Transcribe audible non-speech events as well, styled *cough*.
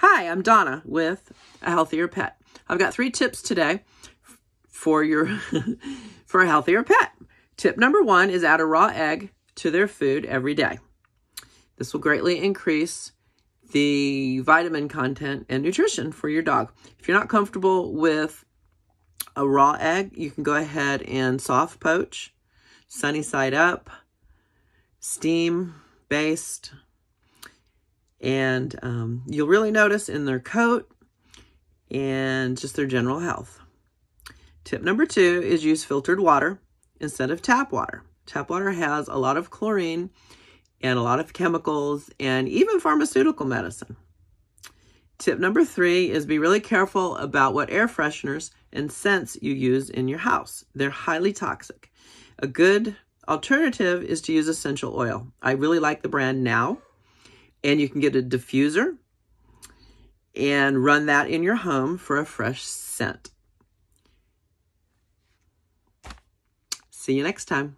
Hi, I'm Donna with A Healthier Pet. I've got three tips today for your *laughs* for a healthier pet. Tip number one is add a raw egg to their food every day. This will greatly increase the vitamin content and nutrition for your dog. If you're not comfortable with a raw egg, you can go ahead and soft poach, sunny side up, steam basted, and um, you'll really notice in their coat and just their general health. Tip number two is use filtered water instead of tap water. Tap water has a lot of chlorine and a lot of chemicals and even pharmaceutical medicine. Tip number three is be really careful about what air fresheners and scents you use in your house. They're highly toxic. A good alternative is to use essential oil. I really like the brand Now, and you can get a diffuser and run that in your home for a fresh scent. See you next time.